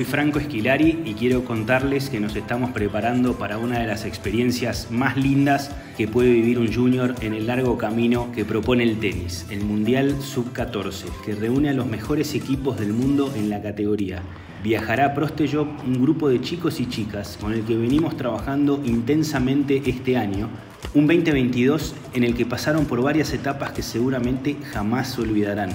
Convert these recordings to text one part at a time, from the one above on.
soy Franco Esquilari y quiero contarles que nos estamos preparando para una de las experiencias más lindas que puede vivir un junior en el largo camino que propone el tenis, el Mundial Sub-14, que reúne a los mejores equipos del mundo en la categoría. Viajará a un grupo de chicos y chicas con el que venimos trabajando intensamente este año, un 2022 en el que pasaron por varias etapas que seguramente jamás se olvidarán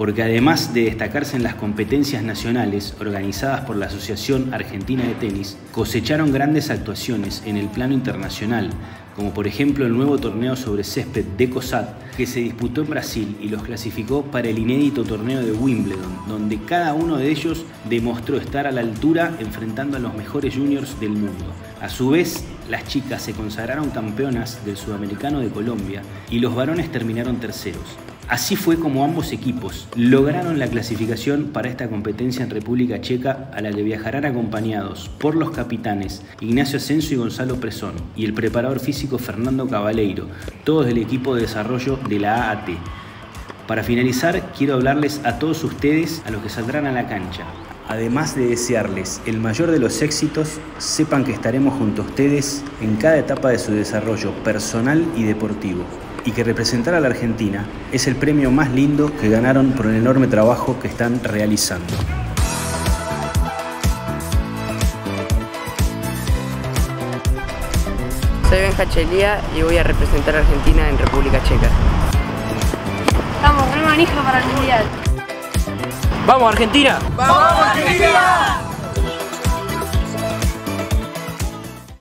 porque además de destacarse en las competencias nacionales organizadas por la Asociación Argentina de Tenis, cosecharon grandes actuaciones en el plano internacional, como por ejemplo el nuevo torneo sobre césped de COSAT que se disputó en Brasil y los clasificó para el inédito torneo de Wimbledon, donde cada uno de ellos demostró estar a la altura enfrentando a los mejores juniors del mundo. A su vez, las chicas se consagraron campeonas del Sudamericano de Colombia y los varones terminaron terceros. Así fue como ambos equipos lograron la clasificación para esta competencia en República Checa a la que viajarán acompañados por los capitanes Ignacio Ascenso y Gonzalo Presón y el preparador físico Fernando Cabaleiro, todos del equipo de desarrollo de la AAT. Para finalizar, quiero hablarles a todos ustedes, a los que saldrán a la cancha. Además de desearles el mayor de los éxitos, sepan que estaremos junto a ustedes en cada etapa de su desarrollo personal y deportivo y que representar a la Argentina es el premio más lindo que ganaron por el enorme trabajo que están realizando. Soy Benja Chelía y voy a representar a Argentina en República Checa. Estamos re manija para el mundial. ¡Vamos Argentina! ¡Vamos Argentina!